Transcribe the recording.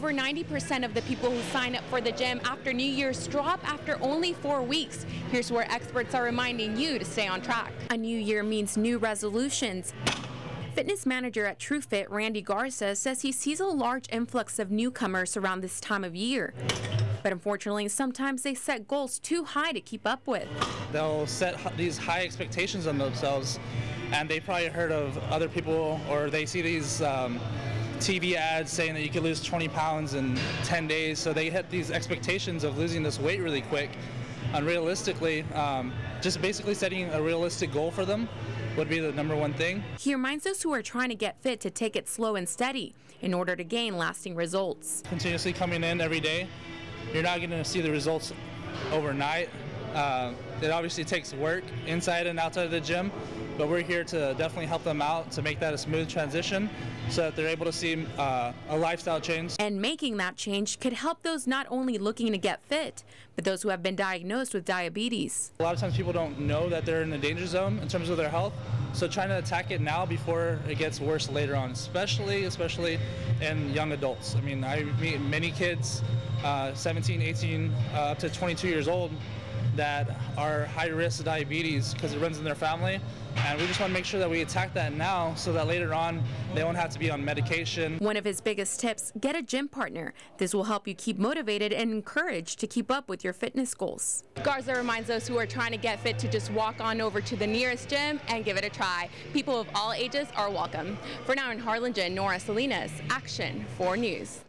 over 90% of the people who sign up for the gym after New Year's drop after only four weeks. Here's where experts are reminding you to stay on track. A new year means new resolutions. Fitness manager at TrueFit, Randy Garza, says he sees a large influx of newcomers around this time of year. But unfortunately, sometimes they set goals too high to keep up with. They'll set these high expectations on themselves, and they probably heard of other people, or they see these um, TV ads saying that you could lose 20 pounds in 10 days. So they hit these expectations of losing this weight really quick. Unrealistically, um, just basically setting a realistic goal for them would be the number one thing. He reminds those who are trying to get fit to take it slow and steady in order to gain lasting results. Continuously coming in every day, you're not going to see the results overnight. Uh, it obviously takes work inside and outside of the gym, but we're here to definitely help them out to make that a smooth transition so that they're able to see uh, a lifestyle change. And making that change could help those not only looking to get fit, but those who have been diagnosed with diabetes. A lot of times people don't know that they're in a danger zone in terms of their health, so trying to attack it now before it gets worse later on, especially especially in young adults. I mean, I meet many kids, uh, 17, 18, uh, up to 22 years old, that are high risk of diabetes because it runs in their family. And we just want to make sure that we attack that now so that later on they won't have to be on medication. One of his biggest tips get a gym partner. This will help you keep motivated and encouraged to keep up with your fitness goals. Garza reminds those who are trying to get fit to just walk on over to the nearest gym and give it a try. People of all ages are welcome. For now in Harlingen, Nora Salinas, Action 4 News.